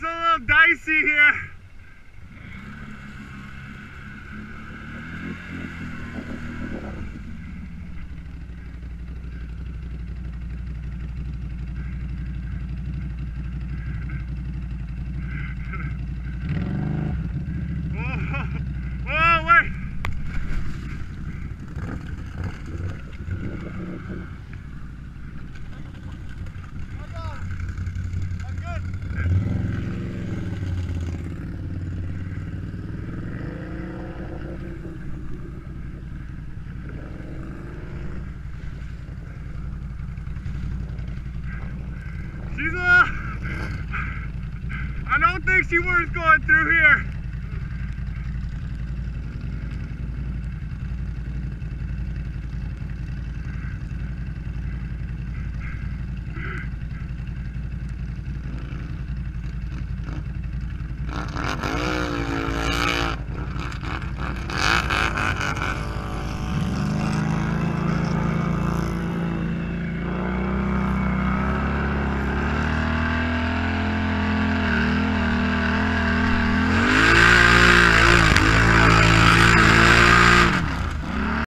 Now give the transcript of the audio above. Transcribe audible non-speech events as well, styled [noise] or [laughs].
It's a little dicey here. [laughs] Oh, wait. She's uh, I don't think she was going through here.